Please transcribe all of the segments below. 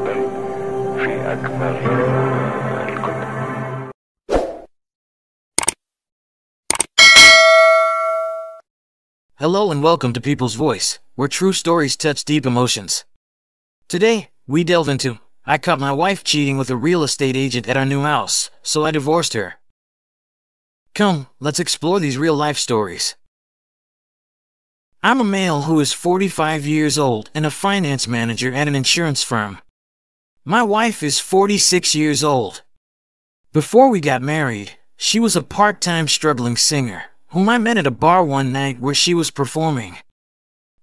تقبل في أكبر الكتب Hello and welcome to People's Voice, where true stories touch deep emotions. Today, we delve into I caught my wife cheating with a real estate agent at our new house, so I divorced her. Come, let's explore these real life stories. I'm a male who is 45 years old and a finance manager at an insurance firm. My wife is 46 years old. Before we got married, she was a part time struggling singer whom I met at a bar one night where she was performing.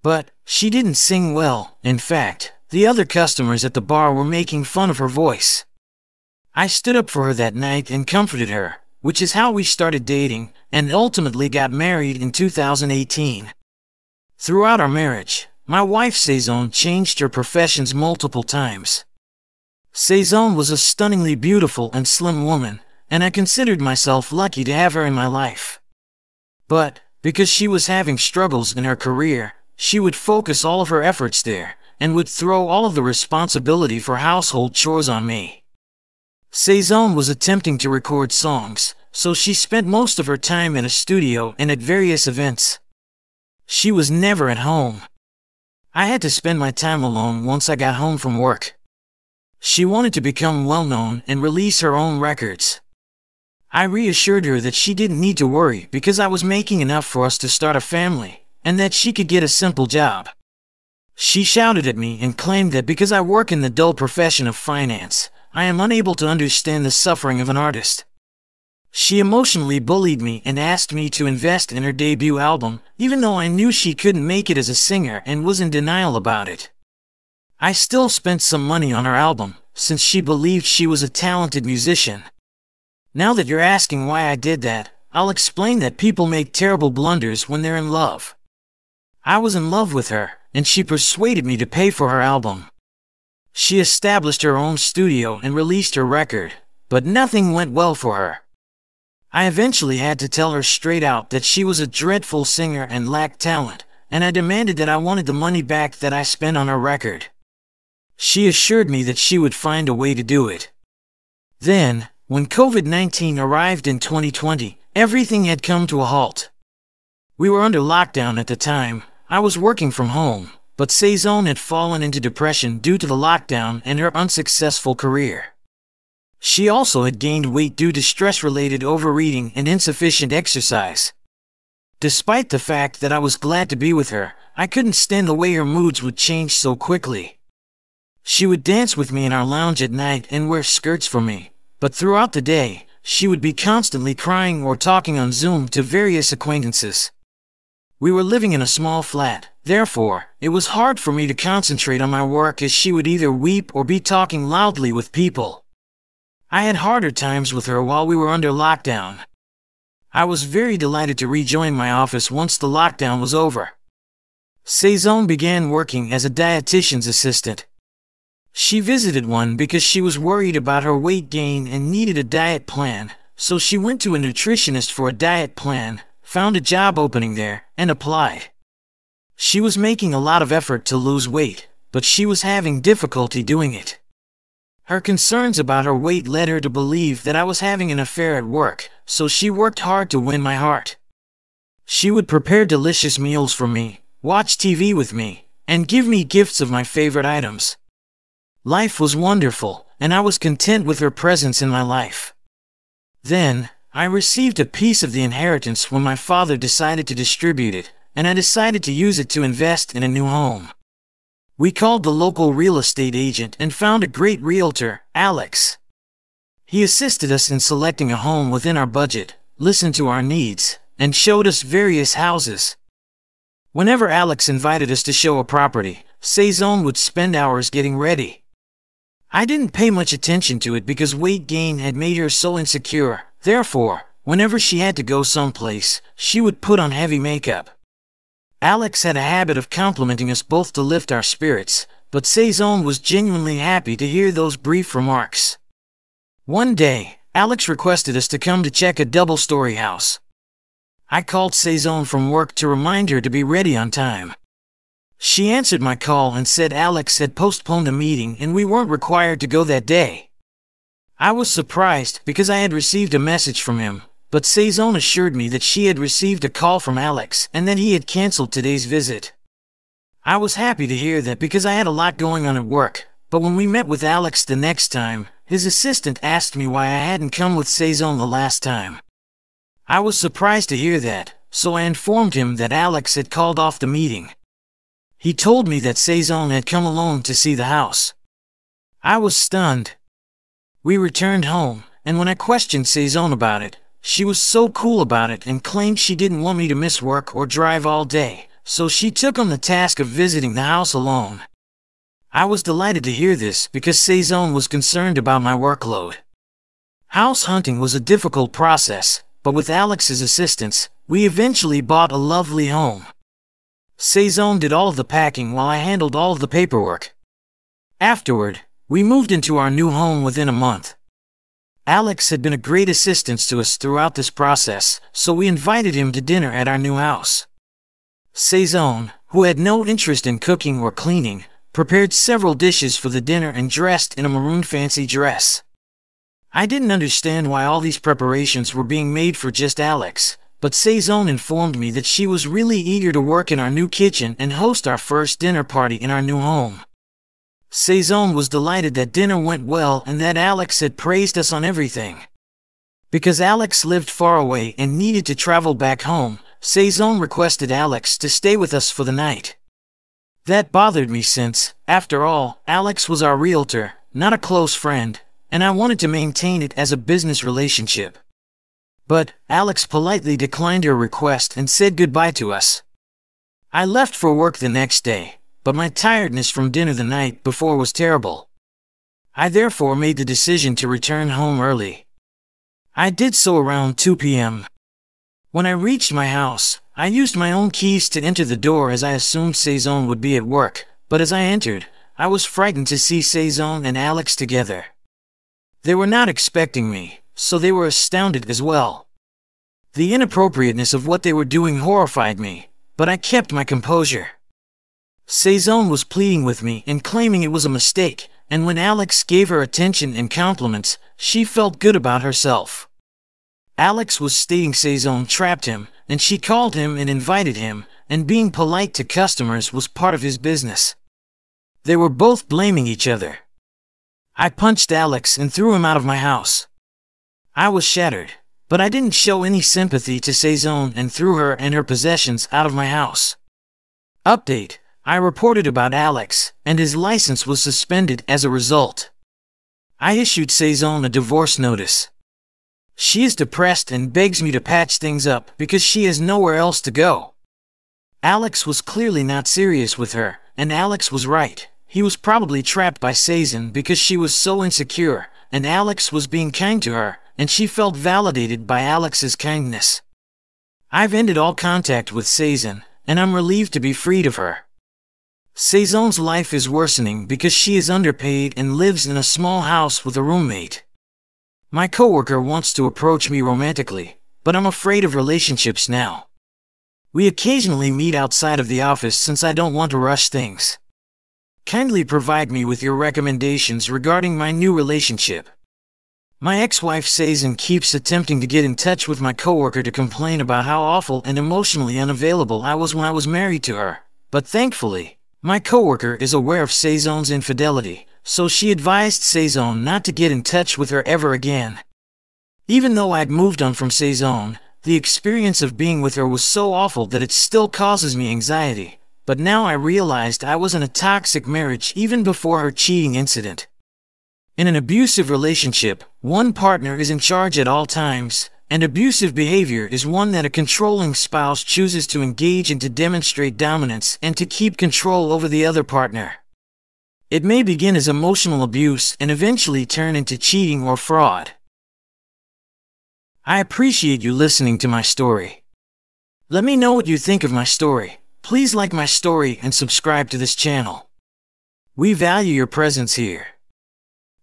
But she didn't sing well, in fact, the other customers at the bar were making fun of her voice. I stood up for her that night and comforted her, which is how we started dating and ultimately got married in 2018. Throughout our marriage, my wife Saison changed her professions multiple times. Saison was a stunningly beautiful and slim woman, and I considered myself lucky to have her in my life. But, because she was having struggles in her career, she would focus all of her efforts there, and would throw all of the responsibility for household chores on me. Saison was attempting to record songs, so she spent most of her time in a studio and at various events. She was never at home. I had to spend my time alone once I got home from work. She wanted to become well known and release her own records. I reassured her that she didn't need to worry because I was making enough for us to start a family, and that she could get a simple job. She shouted at me and claimed that because I work in the dull profession of finance, I am unable to understand the suffering of an artist. She emotionally bullied me and asked me to invest in her debut album, even though I knew she couldn't make it as a singer and was in denial about it. I still spent some money on her album, since she believed she was a talented musician. Now that you're asking why I did that, I'll explain that people make terrible blunders when they're in love. I was in love with her, and she persuaded me to pay for her album. She established her own studio and released her record, but nothing went well for her. I eventually had to tell her straight out that she was a dreadful singer and lacked talent, and I demanded that I wanted the money back that I spent on her record. She assured me that she would find a way to do it. Then, when COVID 19 arrived in 2020, everything had come to a halt. We were under lockdown at the time. I was working from home, but Saison had fallen into depression due to the lockdown and her unsuccessful career. She also had gained weight due to stress related overeating and insufficient exercise. Despite the fact that I was glad to be with her, I couldn't stand the way her moods would change so quickly. She would dance with me in our lounge at night and wear skirts for me, but throughout the day, she would be constantly crying or talking on Zoom to various acquaintances. We were living in a small flat, therefore, it was hard for me to concentrate on my work as she would either weep or be talking loudly with people. I had harder times with her while we were under lockdown. I was very delighted to rejoin my office once the lockdown was over. Saison began working as a dietitian's assistant, she visited one because she was worried about her weight gain and needed a diet plan, so she went to a nutritionist for a diet plan, found a job opening there, and applied. She was making a lot of effort to lose weight, but she was having difficulty doing it. Her concerns about her weight led her to believe that I was having an affair at work, so she worked hard to win my heart. She would prepare delicious meals for me, watch TV with me, and give me gifts of my favorite items. Life was wonderful, and I was content with her presence in my life. Then, I received a piece of the inheritance when my father decided to distribute it, and I decided to use it to invest in a new home. We called the local real estate agent and found a great realtor, Alex. He assisted us in selecting a home within our budget, listened to our needs, and showed us various houses. Whenever Alex invited us to show a property, Saison would spend hours getting ready. I didn't pay much attention to it because weight gain had made her so insecure. Therefore, whenever she had to go someplace, she would put on heavy makeup. Alex had a habit of complimenting us both to lift our spirits, but Saison was genuinely happy to hear those brief remarks. One day, Alex requested us to come to check a double-story house. I called Saison from work to remind her to be ready on time. She answered my call and said Alex had postponed a meeting and we weren't required to go that day. I was surprised because I had received a message from him, but Saison assured me that she had received a call from Alex and that he had canceled today's visit. I was happy to hear that because I had a lot going on at work, but when we met with Alex the next time, his assistant asked me why I hadn't come with Saison the last time. I was surprised to hear that, so I informed him that Alex had called off the meeting. He told me that Saison had come alone to see the house. I was stunned. We returned home, and when I questioned Saison about it, she was so cool about it and claimed she didn't want me to miss work or drive all day, so she took on the task of visiting the house alone. I was delighted to hear this because Saison was concerned about my workload. House hunting was a difficult process, but with Alex's assistance, we eventually bought a lovely home. Saison did all of the packing while I handled all of the paperwork. Afterward, we moved into our new home within a month. Alex had been a great assistance to us throughout this process, so we invited him to dinner at our new house. Saison, who had no interest in cooking or cleaning, prepared several dishes for the dinner and dressed in a maroon fancy dress. I didn't understand why all these preparations were being made for just Alex, but Saison informed me that she was really eager to work in our new kitchen and host our first dinner party in our new home. Saison was delighted that dinner went well and that Alex had praised us on everything. Because Alex lived far away and needed to travel back home, Saison requested Alex to stay with us for the night. That bothered me since, after all, Alex was our realtor, not a close friend, and I wanted to maintain it as a business relationship. But Alex politely declined her request and said goodbye to us. I left for work the next day, but my tiredness from dinner the night before was terrible. I therefore made the decision to return home early. I did so around 2 p.m. When I reached my house, I used my own keys to enter the door as I assumed Saison would be at work, but as I entered, I was frightened to see Saison and Alex together. They were not expecting me, so they were astounded as well. The inappropriateness of what they were doing horrified me, but I kept my composure. Saison was pleading with me and claiming it was a mistake, and when Alex gave her attention and compliments, she felt good about herself. Alex was stating Saison trapped him, and she called him and invited him, and being polite to customers was part of his business. They were both blaming each other. I punched Alex and threw him out of my house. I was shattered, but I didn't show any sympathy to Saison and threw her and her possessions out of my house. Update I reported about Alex, and his license was suspended as a result. I issued Saison a divorce notice. She is depressed and begs me to patch things up because she has nowhere else to go. Alex was clearly not serious with her, and Alex was right. He was probably trapped by Saison because she was so insecure, and Alex was being kind to her, and she felt validated by Alex's kindness. I've ended all contact with Saison, and I'm relieved to be freed of her. Saison's life is worsening because she is underpaid and lives in a small house with a roommate. My coworker wants to approach me romantically, but I'm afraid of relationships now. We occasionally meet outside of the office since I don't want to rush things. Kindly provide me with your recommendations regarding my new relationship. My ex-wife Saison keeps attempting to get in touch with my coworker to complain about how awful and emotionally unavailable I was when I was married to her, but thankfully, my coworker is aware of Saison's infidelity, so she advised Saison not to get in touch with her ever again. Even though I'd moved on from Saison, the experience of being with her was so awful that it still causes me anxiety, but now I realized I was in a toxic marriage even before her cheating incident. In an abusive relationship, one partner is in charge at all times, and abusive behavior is one that a controlling spouse chooses to engage in to demonstrate dominance and to keep control over the other partner. It may begin as emotional abuse and eventually turn into cheating or fraud. I appreciate you listening to my story. Let me know what you think of my story. Please like my story and subscribe to this channel. We value your presence here.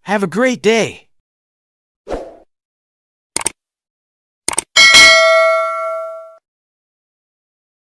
Have a great day.